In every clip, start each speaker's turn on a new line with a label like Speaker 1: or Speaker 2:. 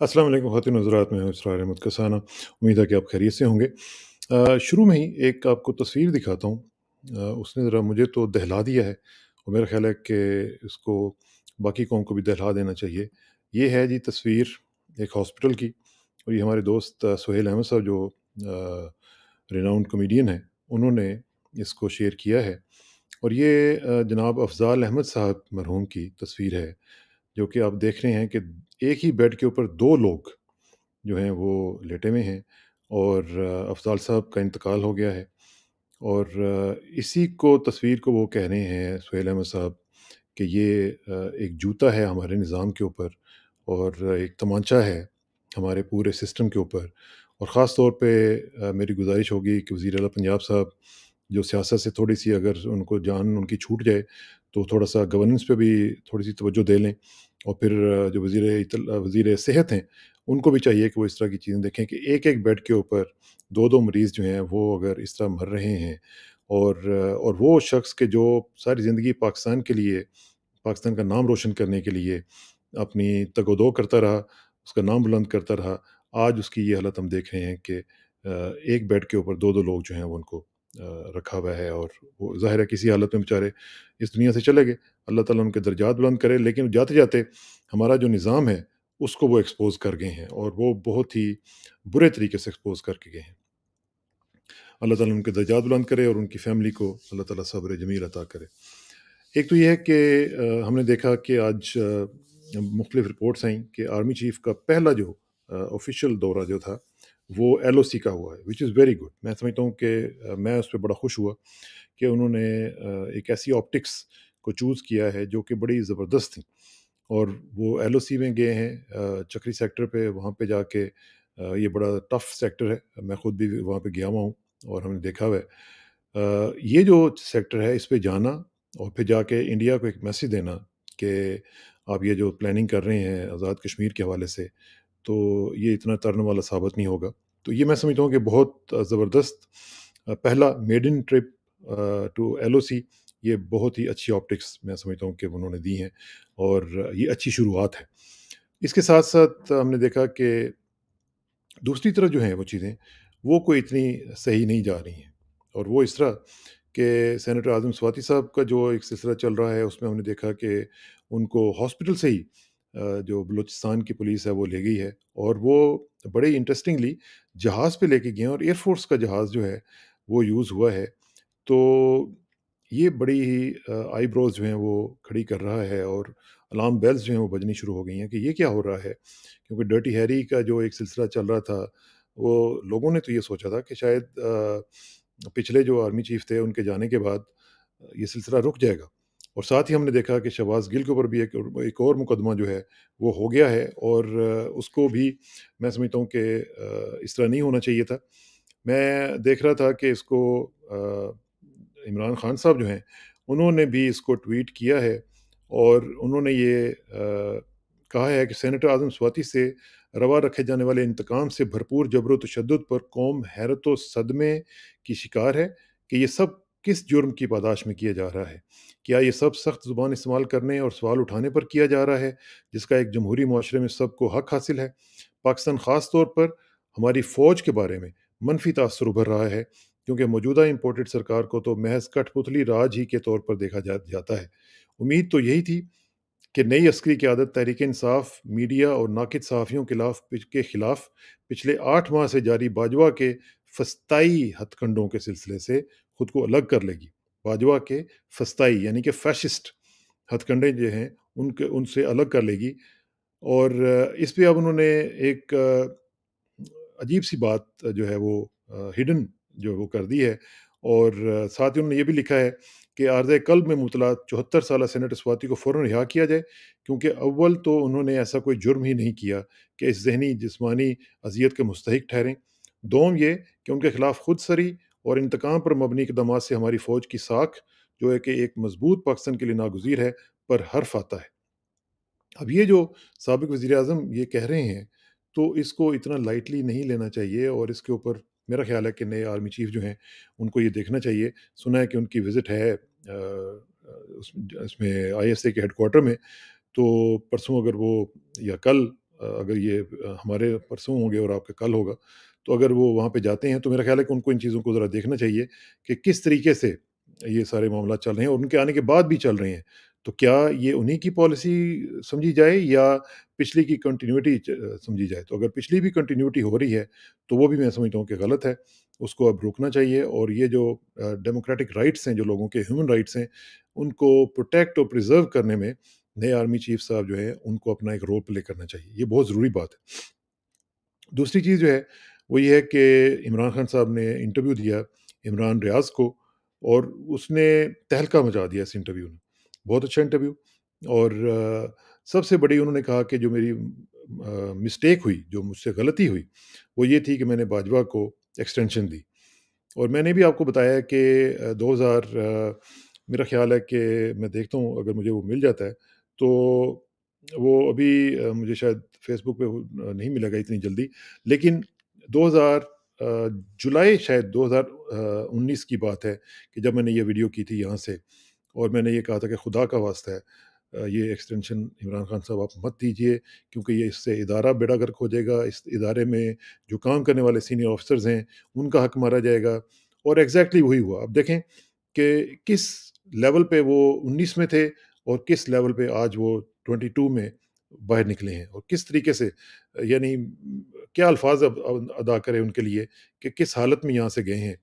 Speaker 1: वालेकुम ख़ातिन हज़रात मैं इसरार अहमद कसाना उम्मीद है कि आप खैरियत से होंगे। शुरू में ही एक आपको तस्वीर दिखाता हूँ। उसने ज़रा मुझे तो दहला दिया है और मेरा ख़्याल है कि इसको बाकी कौम को भी दहला देना चाहिए। ये है जी तस्वीर एक हॉस्पिटल की और ये हमारे दोस्त सुहेल अहमद साहब जो रिनाउंड कॉमेडियन हैं, उन्होंने इसको शेयर किया है। और ये जनाब अफ़ज़ाल अहमद साहब मरहूम की तस्वीर है, जो कि आप देख रहे हैं कि एक ही बेड के ऊपर 2 लोग जो हैं वो लेटे हुए हैं और अफ़ज़ाल साहब का इंतकाल हो गया है। और इसी को तस्वीर को वो कह रहे हैं सुहेल अहमद साहब कि ये एक जूता है हमारे निज़ाम के ऊपर और एक तमांचा है हमारे पूरे सिस्टम के ऊपर। और ख़ास तौर पे मेरी गुज़ारिश होगी कि वज़ीर अला पंजाब साहब जो सियासत से थोड़ी-सी अगर उनको जान उनकी छूट जाए, तो थोड़ा-सा गवर्नेंस पे भी थोड़ी-सी तवज्जो दे लें। और फिर जो वज़ीर वज़ीर सेहत हैं, उनको भी चाहिए कि वो इस तरह की चीज़ें देखें कि एक-एक बेड के ऊपर 2-2 मरीज़ जो हैं, वो अगर इस तरह मर रहे हैं और और वो शख्स के जो सारी ज़िंदगी पाकिस्तान के लिए, पाकिस्तान का नाम रोशन करने के लिए अपनी तग-ओ-दो करता रहा, उसका नाम बुलंद करता रहा, आज उसकी ये हालत हम देख रहे हैं कि एक बेड के ऊपर 2-2 लोग जो हैं, उनको रखा हुआ है और वो ज़ाहिर है किसी हालत में बेचारे इस दुनिया से चले गए। अल्लाह ताला उनके दर्जात बुलंद करे, लेकिन जाते-जाते हमारा जो निज़ाम है, उसको वो एक्सपोज़ कर गए हैं और वो बहुत ही बुरे तरीके से एक्सपोज़ करके गए हैं। अल्लाह ताला उनके दर्जात बुलंद करे और उनकी फ़ैमिली को अल्लाह ताला सब्र जमील अता करे। एक तो ये है कि हमने देखा कि आज मुख्तलिफ़ रिपोर्ट्स आई कि आर्मी चीफ़ का पहला जो ऑफ़िशियल दौरा जो था, वो एलओसी का हुआ है, विच इज़ वेरी गुड। मैं समझता हूँ कि मैं उस पर बड़ा खुश हुआ कि उन्होंने एक ऐसी ऑप्टिक्स को चूज़ किया है जो कि बड़ी ज़बरदस्त थी और वो एलओसी में गए हैं चक्री सेक्टर पे, वहाँ पे जाके ये बड़ा टफ़ सेक्टर है। मैं खुद भी वहाँ पे गया हुआ हूँ और हमने देखा हुआ है। ये जो सेक्टर है, इस पर जाना और फिर जाके इंडिया को एक मैसेज देना कि आप ये जो प्लानिंग कर रहे हैं आज़ाद कश्मीर के हवाले से, तो ये इतना तरने वाला साबित नहीं होगा। तो ये मैं समझता हूँ कि बहुत ज़बरदस्त पहला maiden trip uh, to LOC ये बहुत ही अच्छी ऑप्टिक्स मैं समझता हूँ कि उन्होंने दी हैं और ये अच्छी शुरुआत है। इसके साथ-साथ हमने देखा कि दूसरी तरफ़ जो हैं वो चीज़ें, वो कोई इतनी सही नहीं जा रही हैं और वो इस तरह कि सेनेटर आज़म स्वाति साहब का जो एक सिलसिला चल रहा है, उसमें हमने देखा कि उनको हॉस्पिटल से ही जो बलूचिस्तान की पुलिस है, वो ले गई है और वो बड़े इंटरेस्टिंगली जहाज़ पे लेके गए हैं और एयरफोर्स का जहाज़ जो है, वो यूज़ हुआ है। तो ये बड़ी ही आईब्रोज़ जो हैं वो खड़ी कर रहा है और अलार्म बेल्स जो हैं वो बजनी शुरू हो गई हैं कि ये क्या हो रहा है? क्योंकि डर्टी हैरी का जो एक सिलसिला चल रहा था, वो लोगों ने तो ये सोचा था कि शायद पिछले जो आर्मी चीफ़ थे उनके जाने के बाद ये सिलसिला रुक जाएगा। और साथ ही हमने देखा कि शहबाज़ गिल के ऊपर भी एक एक और मुकदमा जो है वो हो गया है और उसको भी मैं समझता हूँ कि इस तरह नहीं होना चाहिए था। मैं देख रहा था कि इसको इमरान खान साहब जो हैं, उन्होंने भी इसको ट्वीट किया है और उन्होंने ये अ, कहा है कि सेनेटर आज़म स्वाति से रवा रखे जाने वाले इंतकाम से भरपूर जबर तशद पर कौम हैरत सदमे की शिकार है कि ये सब किस जुर्म की पादाश में किया जा रहा है? क्या ये सब सख्त ज़ुबान इस्तेमाल करने और सवाल उठाने पर किया जा रहा है, जिसका एक जमहूरी माशरे में सबको हक हासिल है? पाकिस्तान ख़ास तौर पर हमारी फ़ौज के बारे में मनफ़ी तासुर उभर रहा है, क्योंकि मौजूदा इम्पोर्टेड सरकार को तो महज़ कठपुतली राज ही के तौर पर देखा जा जाता है। उम्मीद तो यही थी कि नई अस्करी की आदत तहरीक-ए-इंसाफ़, मीडिया और नाक़िद सहाफ़ियों खिलाफ़ के खिलाफ़ पिछले आठ माह से जारी बाजवा के फस्ताई हथकंडों के सिलसिले से खुद को अलग कर लेगी। बाजवा के फस्ताई यानी कि फ़ैशिस्ट हथकंडे जो हैं, उनके उनसे अलग कर लेगी और इस पे अब उन्होंने एक अजीब-सी बात जो है वो हिडन जो वो कर दी है और साथ ही उन्होंने ये भी लिखा है कि आर्ज़ क़ल्ब में मुबतला 74 साला सेनेटर स्वाति को फ़ौर रिहा किया जाए, क्योंकि अव्वल तो उन्होंने ऐसा कोई जुर्म ही नहीं किया कि इस ज़हनी जिसमानी अज़ियत के मुस्तक ठहरें। दोम ये कि उनके खिलाफ़ खुदसरी और इंतकाम पर मबनी इकदाम से हमारी फ़ौज की साख, जो है कि एक मज़बूत पाकिस्तान के लिए नागजीर है, पर हर्फ़ आता है। अब ये जो साबिक़ वज़ीर-ए-आज़म ये कह रहे हैं, तो इसको इतना लाइटली नहीं लेना चाहिए और इसके ऊपर मेरा ख़्याल है कि नए आर्मी चीफ़ जो हैं, उनको ये देखना चाहिए। सुना है कि उनकी विज़िट है अ अ, उस इसमें आईएसए के हेडक्वार्टर में, तो परसों अगर वो या कल अगर ये हमारे परसों होंगे और आपका कल होगा, तो अगर वो वहाँ पे जाते हैं, तो मेरा ख़्याल है कि उनको इन चीज़ों को ज़रा देखना चाहिए कि किस तरीके से ये सारे मामला चल रहे हैं और उनके आने के बाद भी चल रहे हैं। तो क्या ये उन्हीं की पॉलिसी समझी जाए या पिछली की कंटिन्यूटी समझी जाए? तो अगर पिछली भी कंटिन्यूटी हो रही है, तो वो भी मैं समझता हूँ कि गलत है। उसको अब रोकना चाहिए और ये जो डेमोक्रेटिक राइट्स हैं, जो लोगों के ह्यूमन राइट्स हैं, उनको प्रोटेक्ट और प्रिज़र्व करने में नए आर्मी चीफ साहब जो हैं, उनको अपना एक रोल प्ले करना चाहिए। ये बहुत ज़रूरी बात है। दूसरी चीज़ जो है, वो ये है कि इमरान खान साहब ने इंटरव्यू दिया इमरान रियाज़ को और उसने तहलका मचा दिया इस इंटरव्यू ने। बहुत अच्छा इंटरव्यू और सबसे बड़ी उन्होंने कहा कि जो मेरी मिस्टेक हुई, जो मुझसे गलती हुई, वो ये थी कि मैंने बाजवा को एक्सटेंशन दी। और मैंने भी आपको बताया कि अ, 2000 अ, मेरा ख़्याल है कि मैं देखता हूँ अगर मुझे वो मिल जाता है, तो वो अभी मुझे शायद फ़ेसबुक पे नहीं मिलेगा इतनी जल्दी। लेकिन 2000 अ, जुलाई शायद 2000 अ, 19 की बात है कि जब मैंने ये वीडियो की थी यहाँ से और मैंने ये कहा था कि खुदा का वास्ता है ये एक्सटेंशन इमरान खान साहब आप मत दीजिए क्योंकि ये इससे इदारा बेड़ा गर्क हो जाएगा। इस इदारे में जो काम करने वाले सीनियर ऑफ़िसर्स हैं, उनका हक मारा जाएगा और एग्ज़ैक्टली exactly वही हुआ। अब देखें कि किस लेवल पे वो 19 में थे और किस लेवल पे आज वो 22 में बाहर निकले हैं और किस तरीके से यानी क्या अल्फ़ाज़ अदा करें उनके लिए कि किस हालत में यहाँ से गए हैं।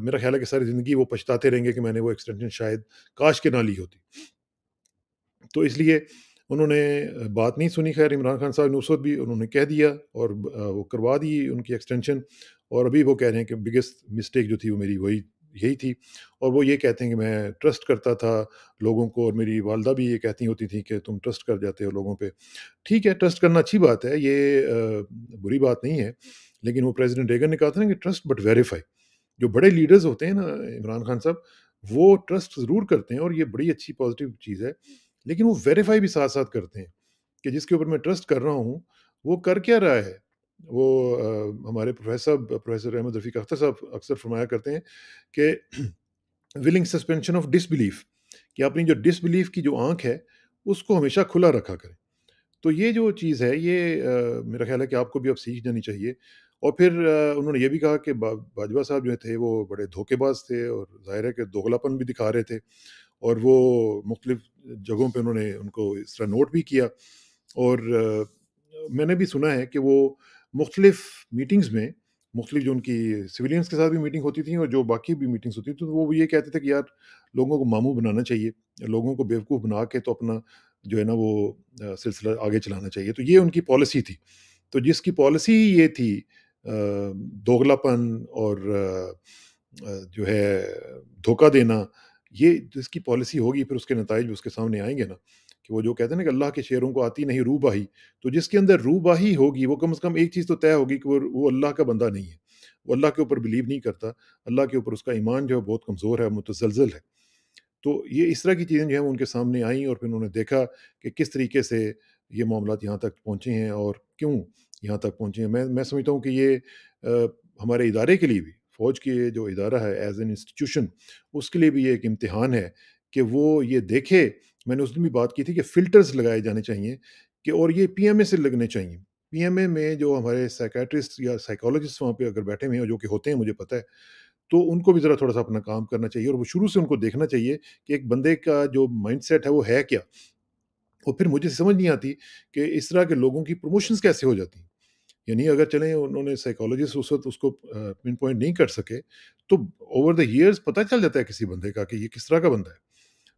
Speaker 1: मेरा ख़्याल है कि सारी ज़िंदगी वो पछताते रहेंगे कि मैंने वो एक्सटेंशन शायद काश के ना ली होती। तो इसलिए उन्होंने बात नहीं सुनी ख़ैर, इमरान खान साहब ने उस वक़्त भी उन्होंने कह दिया और वो करवा दी उनकी एक्सटेंशन और अभी वो कह रहे हैं कि बिगेस्ट मिस्टेक जो थी वो मेरी वही यही थी और वो ये कहते हैं कि मैं ट्रस्ट करता था लोगों को और मेरी वालदा भी ये कहती होती थी कि तुम ट्रस्ट कर जाते हो लोगों पे। ठीक है, ट्रस्ट करना अच्छी बात है, ये बुरी बात नहीं है। लेकिन वो प्रेज़िडेंट रेगन ने कहा था ना कि ट्रस्ट बट वेरीफ़ाई। जो बड़े लीडर्स होते हैं ना इमरान खान साहब, वो ट्रस्ट ज़रूर करते हैं और ये बड़ी अच्छी पॉज़िटिव चीज़ है। लेकिन वो वेरीफ़ाई भी साथ-साथ करते हैं कि जिसके ऊपर मैं ट्रस्ट कर रहा हूँ, वो कर क्या रहा है? वो अ, हमारे प्रोफ़ेसर प्रोफ़ेसर अहमद रफ़ीक अख्तर साहब अक्सर फ़रमाया करते हैं कि विलिंग सस्पेंशन ऑफ़ डिसबिलीफ कि अपनी जो डिसबिलीफ की जो आँख है, उसको हमेशा खुला रखा करें। तो ये जो चीज़ है ये मेरा ख़्याल है कि आपको भी अब सीख जानी चाहिए। और फिर अ, उन्होंने ये भी कहा कि बाजवा साहब जो थे वो बड़े धोखेबाज़ थे और ज़ाहिर है कि दोगलापन भी दिखा रहे थे। और वो मुख्तलिफ़ जगहों पे उन्होंने उनको इस तरह नोट भी किया। और अ, मैंने भी सुना है कि वो मुख्तलिफ़ मीटिंग्स में मुख्तलिफ़ जो उनकी सिविलियंस के साथ भी मीटिंग होती थी और जो बाकी भी मीटिंग्स होती थी, तो वो ये कहते थे कि यार लोगों को मामूँ बनाना चाहिए, लोगों को बेवकूफ़ बना के तो अपना जो है ना वो सिलसिला आगे चलाना चाहिए। तो ये उनकी पॉलिसी थी। तो जिसकी पॉलिसी ये थी दोगलापन और जो है धोखा देना, ये जिसकी पॉलिसी होगी फिर उसके नताइज भी उसके सामने आएँगे ना, कि वो जो कहते हैं ना कि अल्लाह के शेरों को आती नहीं रूबाही, तो जिसके अंदर रूबाही होगी वो कम से कम एक चीज़ तो तय होगी कि वो वो अल्लाह का बंदा नहीं है। वो अल्लाह के ऊपर बिलीव नहीं करता, अल्लाह के ऊपर उसका ईमान जो है बहुत कमज़ोर है, मुतज़लज़ल है। तो ये इस तरह की चीज़ें जो हैं उनके सामने आईं और फिर उन्होंने देखा कि किस तरीके से ये मामला यहाँ तक पहुँचे हैं और क्यों यहाँ तक पहुँचे हैं। मैं मैं समझता हूँ कि ये अ, हमारे इदारे के लिए भी, फ़ौज के जो इदारा है एज़ एन इंस्टीट्यूशन, उसके लिए भी ये एक इम्तिहान है कि वो ये देखे मैंने उस दिन भी बात की थी कि फ़िल्टर्स लगाए जाने चाहिए कि और ये पीएमए से लगने चाहिए। पीएमए में जो हमारे साइकियाट्रिस्ट या साइकोलॉजिस्ट वहाँ पे अगर बैठे हुए हैं, जो कि होते हैं मुझे पता है, तो उनको भी ज़रा थोड़ा-सा अपना काम करना चाहिए और वो शुरू से उनको देखना चाहिए कि एक बंदे का जो माइंडसेट है वो है क्या? और फिर मुझे समझ नहीं आती कि इस तरह के लोगों की प्रमोशंस कैसे हो जाती हैं? यानी अगर चलें उन्होंने साइकोलॉजिस्ट उस वक़्त उसको पिन पॉइंट नहीं कर सके, तो ओवर द ईयर्स पता चल जाता है किसी बंदे का कि ये किस तरह का बंदा है।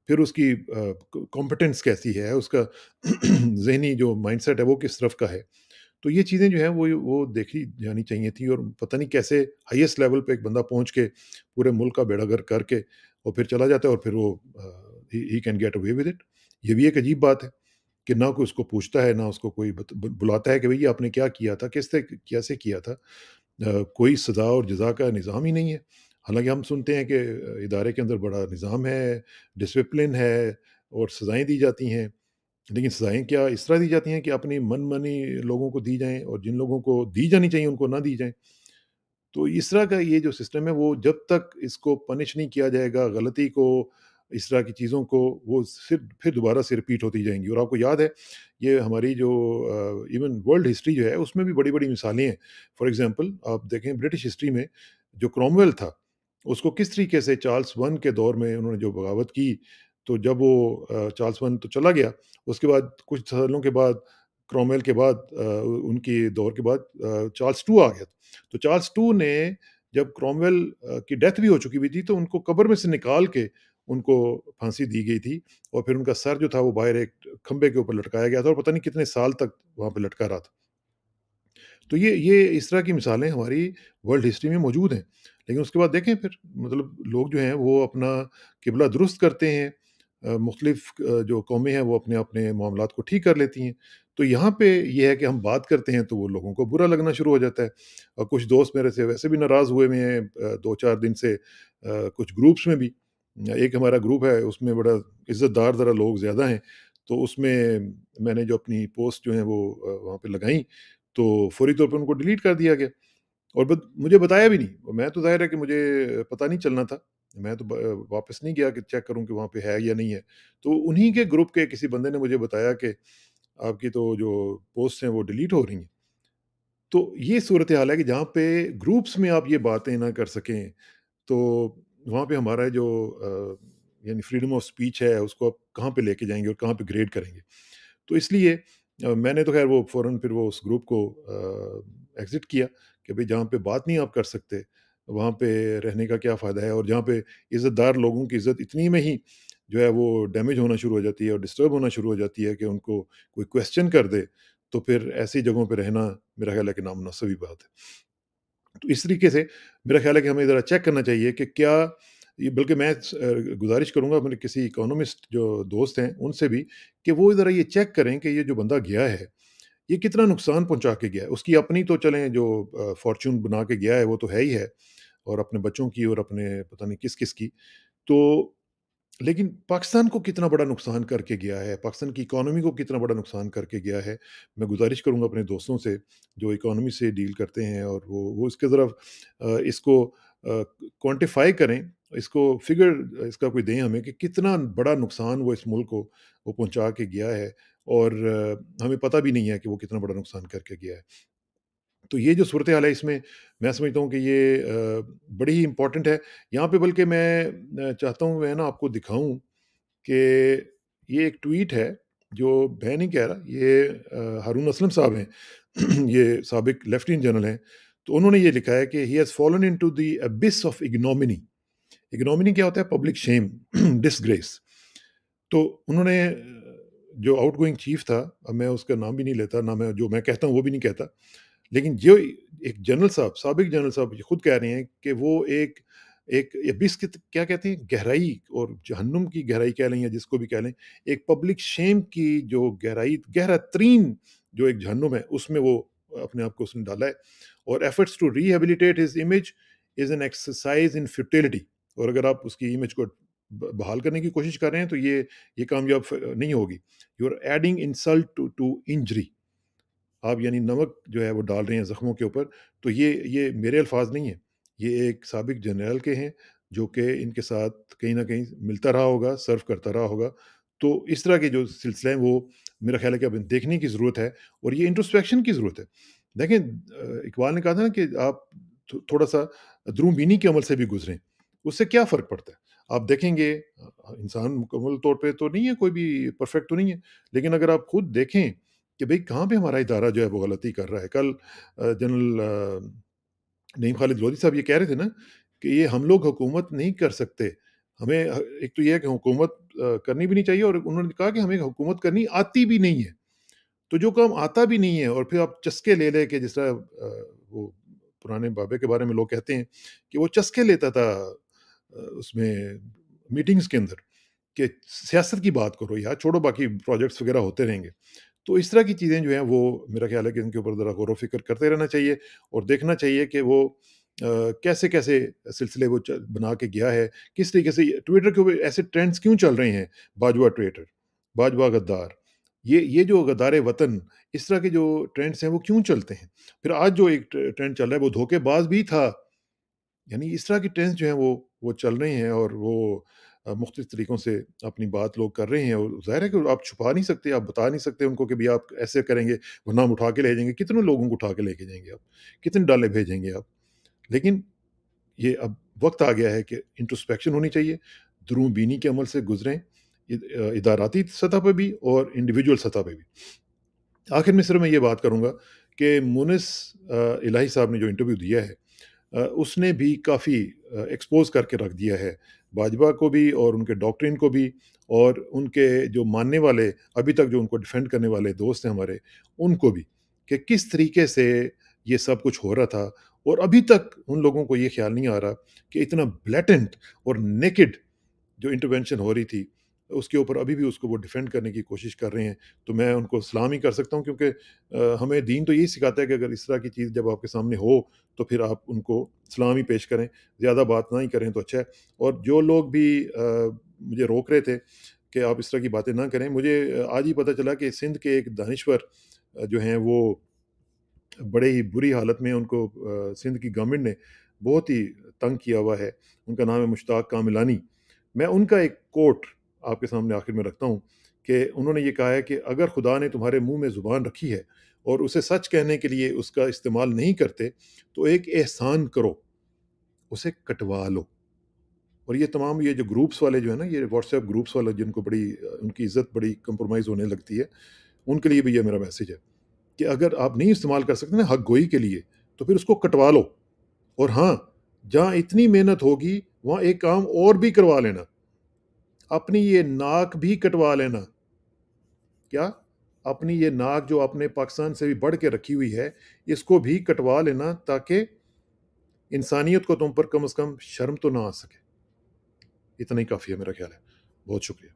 Speaker 1: फिर उसकी कॉम्पिटेंस कैसी है, उसका ज़हनी जो माइंडसेट है वो किस तरफ़ का है। तो ये चीज़ें जो हैं वो वो देखी जानी चाहिए थी और पता नहीं कैसे हाईएस्ट लेवल पे एक बंदा पहुँच के पूरे मुल्क का बेड़ा गर्क करके और फिर चला जाता है और फिर वो he can get away with it. ये भी एक अजीब बात है कि ना कोई उसको पूछता है, ना उसको कोई बुलाता है कि भैया आपने क्या किया था? किस त कैसे किया था? अ, कोई सज़ा और जज़ा का निज़ाम ही नहीं है। हालाँकि हम सुनते हैं कि इदारे के अंदर बड़ा निज़ाम है, डिसिप्लिन है और सज़ाएँ दी जाती हैं। लेकिन सज़ाएँ क्या इस तरह दी जाती हैं कि अपनी मनमानी लोगों को दी जाएँ और जिन लोगों को दी जानी चाहिए उनको ना दी जाएँ। तो इस तरह का ये जो सिस्टम है वो जब तक इसको पनिश नहीं किया जाएगा, गलती को इस तरह की चीज़ों को वो सिर फिर दोबारा से रिपीट होती जाएँगी और आपको याद है, ये हमारी जो इवन वर्ल्ड हिस्ट्री जो है उसमें भी बड़ी-बड़ी मिसालें हैं। फॉर एग्ज़ाम्पल आप देखें ब्रिटिश हिस्ट्री में जो क्रोमवेल था, उसको किस तरीके से चार्ल्स वन के दौर में उन्होंने जो बगावत की, तो जब वो चार्ल्स वन तो चला गया, उसके बाद कुछ सालों के बाद क्रोमवेल के बाद उनके दौर के बाद चार्ल्स टू आ गया। तो चार्ल्स टू ने जब क्रोमवेल की डेथ भी हो चुकी हुई थी, तो उनको कब्र में से निकाल के उनको फांसी दी गई थी और फिर उनका सर जो था वो बाहर एक खंबे के ऊपर लटकाया गया था और पता नहीं कितने साल तक वहाँ पर लटका रहा था। तो ये ये इस तरह की मिसालें हमारी वर्ल्ड हिस्ट्री में मौजूद हैं। लेकिन उसके बाद देखें फिर मतलब लोग जो हैं वो अपना किबला दुरुस्त करते हैं। मुख्तलिफ़ जो कौमें हैं वो अपने-अपने मामला को ठीक कर लेती हैं। तो यहाँ पे ये है कि हम बात करते हैं तो वो लोगों को बुरा लगना शुरू हो जाता है। और कुछ दोस्त मेरे से वैसे भी नाराज़ हुए हुए हैं दो 2-4 दिन से कुछ ग्रुप्स में भी। एक हमारा ग्रुप है, उसमें बड़ा इज़्ज़तदार ज़रा लोग ज़्यादा हैं। तो उसमें मैंने जो अपनी पोस्ट जो है वो वहाँ पर लगाई तो फौरी तौर पर उनको डिलीट कर दिया गया और बत मुझे बताया भी नहीं। मैं तो ज़ाहिर है कि मुझे पता नहीं चलना था। मैं तो वापस नहीं गया कि चेक करूँ कि वहाँ पे है या नहीं है। तो उन्हीं के ग्रुप के किसी बंदे ने मुझे बताया कि आपकी तो जो पोस्ट हैं वो डिलीट हो रही हैं। तो ये सूरत-ए-हाल है कि जहाँ पे ग्रुप्स में आप ये बातें ना कर सकें, तो वहाँ पे हमारा जो यानी फ्रीडम ऑफ़ स्पीच है उसको आप कहाँ पे लेके जाएँगे और कहाँ पे ग्रेड करेंगे। तो इसलिए मैंने तो ख़ैर वो फ़ौरन फिर वो उस ग्रुप को एग्ज़िट किया कि भाई जहाँ पे बात नहीं आप कर सकते, वहाँ पे रहने का क्या फ़ायदा है और जहाँ पे इज़्ज़तदार लोगों की इज़्ज़त इतनी में ही जो है वो डैमेज होना शुरू हो जाती है और डिस्टर्ब होना शुरू हो जाती है कि उनको कोई क्वेश्चन कर दे, तो फिर ऐसी जगहों पे रहना मेरा ख़्याल है कि नामुनासिब ही बात है। तो इस तरीके से मेरा ख़्याल है कि हमें ज़रा चेक करना चाहिए कि क्या ये बल्कि मैं गुज़ारिश करूँगा अपने किसी इकोनॉमिस्ट जो दोस्त हैं उनसे भी कि वो ज़रा ये चेक करें कि ये जो बंदा गया है, ये कितना नुकसान पहुँचा के गया है। उसकी अपनी तो चलें जो फॉर्चून बना के गया है वो तो है ही है और अपने बच्चों की और अपने पता नहीं किस-किस की। तो लेकिन पाकिस्तान को कितना बड़ा नुकसान करके गया है, पाकिस्तान की इकोनॉमी को कितना बड़ा नुकसान करके गया है। मैं गुज़ारिश करूँगा अपने दोस्तों से जो इकोनॉमी से डील करते हैं और वो वो इसके तरफ़ इसको क्वांटिफ़ाई करें, इसको फ़िगर इसका कोई दें हमें कि कितना बड़ा नुकसान वो इस मुल्क को वो पहुँचा के गया है और हमें पता भी नहीं है कि वो कितना बड़ा नुकसान करके गया है। तो ये जो सूरत-ए-हाल है इसमें मैं समझता हूँ कि ये बड़ी ही इंपॉर्टेंट है। यहाँ पे बल्कि मैं चाहता हूँ मैं ना आपको दिखाऊँ कि ये एक ट्वीट है जो मैं नहीं कह रहा, ये हारून असलम साहब हैं। ये साबिक लेफ्टिनेंट जनरल हैं। तो उन्होंने ये लिखा है कि he has fallen into the abyss of ignominy. Ignominy क्या होता है? Public shame, disgrace. तो उन्होंने अ, आउट गोइंग चीफ था, अब मैं उसका नाम भी नहीं लेता, ना मैं जो मैं कहता हूँ वो भी नहीं कहता। लेकिन जो एक जनरल साहब, साबिक जनरल साहब खुद कह रहे हैं कि वो एक एक अबिस की क्या कहते हैं? गहराई और जहन्नुम की गहराई कह लें या जिसको भी कह लें, एक पब्लिक शेम की जो गहराई गहरा तरीन जो एक जहन्नुम है, उसमें वो अपने आप को उसने डाला है। और efforts to rehabilitate his image is an exercise in futility और अगर आप उसकी इमेज को बहाल करने की कोशिश कर रहे हैं, तो ये ये कामयाब नहीं होगी। You are adding insult to to injury. आप यानी नमक जो है वो डाल रहे हैं ज़ख्मों के ऊपर, तो ये ये मेरे अल्फाज़ नहीं हैं। ये एक सबक जनरल के हैं, जो कि इनके साथ कहीं ना कहीं मिलता रहा होगा, सर्व करता रहा होगा। तो इस तरह के जो सिलसिले हैं वो मेरा ख़्याल है कि अब देखने की ज़रूरत है और ये इंट्रोस्पेक्शन की ज़रूरत है। देखें इकबाल ने कहा था ना कि आप थोड़ा-सा द्रूमबीनी के अमल से भी गुज़रें, उससे क्या फ़र्क पड़ता है? आप देखेंगे इंसान मुकम्मल तौर पे तो नहीं है, कोई भी परफ़ेक्ट तो नहीं है। लेकिन अगर आप खुद देखें कि भाई कहाँ पे हमारा इदारा जो है वो गलती कर रहा है। कल जनरल नईम खालिद लोधी साहब ये कह रहे थे ना कि ये हम लोग हुकूमत नहीं कर सकते। हमें एक तो ये है कि हुकूमत करनी भी नहीं चाहिए और उन्होंने कहा कि हमें हुकूमत करनी आती भी नहीं है। तो जो काम आता भी नहीं है और फिर आप चस्के ले-ले के जिस तरह वो पुराने बाबे के बारे में लोग कहते हैं कि वो चस्के लेता था उसमें मीटिंग्स के अंदर कि सियासत की बात करो यार, छोड़ो बाकी प्रोजेक्ट्स वगैरह होते रहेंगे। तो इस तरह की चीज़ें जो हैं वो मेरा ख़्याल है कि इनके ऊपर ज़रा गौर-व-फ़िक्र करते रहना चाहिए और देखना चाहिए कि वो अ, कैसे-कैसे सिलसिले वो बना के गया है, किस तरीके से ट्विटर के ऊपर ऐसे ट्रेंड्स क्यों चल रहे हैं, बाजवा ट्विटर, बाजवा गद्दार। ये ये जो गद्दार वतन, इस तरह के जो ट्रेंड्स हैं वो क्यों चलते हैं? फिर आज जो एक ट्रेंड चल रहा है वो धोखेबाज़ भी था। यानी इस तरह के ट्रेंड्स जो हैं वो वो चल रहे हैं और वो मुख्तलिफ़ तरीकों से अपनी बात लोग कर रहे हैं और ज़ाहिर है कि आप छुपा नहीं सकते, आप बता नहीं सकते उनको कि भई आप ऐसे करेंगे, वरना हम उठा के ले जाएँगे। कितने लोगों को उठा के लेके जाएँगे आप? कितने डाले भेजेंगे आप? लेकिन ये अब वक़्त आ गया है कि इंट्रोस्पेक्शन होनी चाहिए, दूर-बीनी के अमल से गुज़रें, इद इदाराती सतह पे भी और इंडिविजुअल सतह पे भी। आखिर में सिर्फ़ मैं ये बात करूँगा कि मुनिस इलाही साहब ने जो इंटरव्यू दिया है उसने भी काफ़ी एक्सपोज़ करके रख दिया है, भाजपा को भी और उनके डॉक्ट्रिन को भी और उनके जो मानने वाले अभी तक जो उनको डिफेंड करने वाले दोस्त हैं हमारे, उनको भी, कि किस तरीके से ये सब कुछ हो रहा था और अभी तक उन लोगों को ये ख़्याल नहीं आ रहा कि इतना ब्लैटेंट और नेकेड जो इंटरवेंशन हो रही थी, उसके ऊपर अभी भी उसको वो डिफेंड करने की कोशिश कर रहे हैं। तो मैं उनको सलाम ही कर सकता हूँ क्योंकि हमें दीन तो यही सिखाता है कि अगर इस तरह की चीज़ जब आपके सामने हो, तो फिर आप उनको सलाम ही पेश करें, ज़्यादा बात ना ही करें तो अच्छा है। और जो लोग भी मुझे रोक रहे थे कि आप इस तरह की बातें ना करें, मुझे आज ही पता चला कि सिंध के एक दानश्वर जो हैं वो बड़े ही बुरी हालत में उनको सिंध की गवर्नमेंट ने बहुत ही तंग किया हुआ है। उनका नाम है मुश्ताक कामिलानी। मैं उनका एक कोट आपके सामने आखिर में रखता हूँ कि उन्होंने ये कहा है कि अगर खुदा ने तुम्हारे मुँह में ज़ुबान रखी है और उसे सच कहने के लिए उसका इस्तेमाल नहीं करते, तो एक एहसान करो, उसे कटवा लो। और ये तमाम ये जो ग्रुप्स वाले जो है ना, ये व्हाट्सएप ग्रुप्स वाले जिनको बड़ी उनकी इज़्ज़त बड़ी कंप्रोमाइज़ होने लगती है, उनके लिए भी ये मेरा मैसेज है कि अगर आप नहीं इस्तेमाल कर सकते ना हक गोई के लिए, तो फिर उसको कटवा लो। और हाँ, जहाँ इतनी मेहनत होगी, वहाँ एक काम और भी करवा लेना। अपनी ये नाक भी कटवा लेना। क्या? अपनी ये नाक जो आपने पाकिस्तान से भी बढ़ के रखी हुई है, इसको भी कटवा लेना ताकि इंसानियत को तुम पर कम से कम शर्म तो ना आ सके। इतना ही काफ़ी है मेरा ख़्याल है। बहुत शुक्रिया।